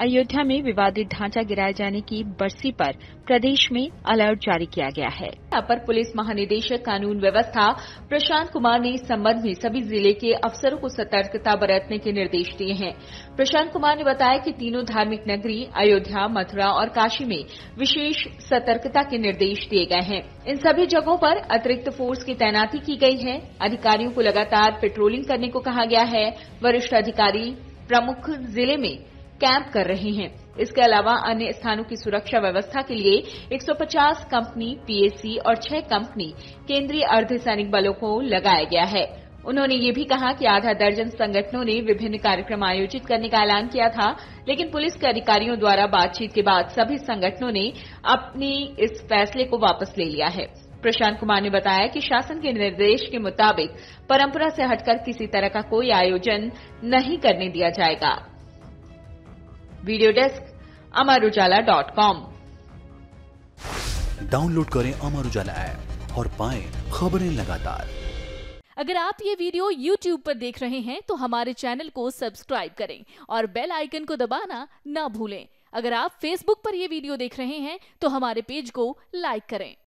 अयोध्या में विवादित ढांचा गिराए जाने की बरसी पर प्रदेश में अलर्ट जारी किया गया है। अपर पुलिस महानिदेशक कानून व्यवस्था प्रशांत कुमार ने इस संबंध में सभी ज़िले के अफसरों को सतर्कता बरतने के निर्देश दिए हैं। प्रशांत कुमार ने बताया कि तीनों धार्मिक नगरी अयोध्या, मथुरा और काशी में विशेष सतर्कता के निर्देश दिए गए हैं। इन सभी जगहों पर अतिरिक्त फोर्स की तैनाती की गई है। अधिकारियों को लगातार पेट्रोलिंग करने को कहा गया है। वरिष्ठ अधिकारी प्रमुख ज़िले में कैंप कर रहे हैं। इसके अलावा अन्य स्थानों की सुरक्षा व्यवस्था के लिए 150 कंपनी पीएसी और 6 कंपनी केंद्रीय अर्धसैनिक बलों को लगाया गया है। उन्होंने ये भी कहा कि आधा दर्जन संगठनों ने विभिन्न कार्यक्रम आयोजित करने का ऐलान किया था, लेकिन पुलिस के अधिकारियों द्वारा बातचीत के बाद सभी संगठनों ने अपने इस फैसले को वापस ले लिया है। प्रशांत कुमार ने बताया कि शासन के निर्देश के मुताबिक परंपरा से हटकर किसी तरह का कोई आयोजन नहीं करने दिया जाएगा। Video desk Amar Ujala dot com. Download करें अमर उजाला ऐप और पाएँ खबरें लगातार। अगर आप ये वीडियो YouTube पर देख रहे हैं तो हमारे चैनल को सब्सक्राइब करें और बेल आइकन को दबाना ना भूलें। अगर आप Facebook पर यह वीडियो देख रहे हैं तो हमारे पेज को लाइक करें।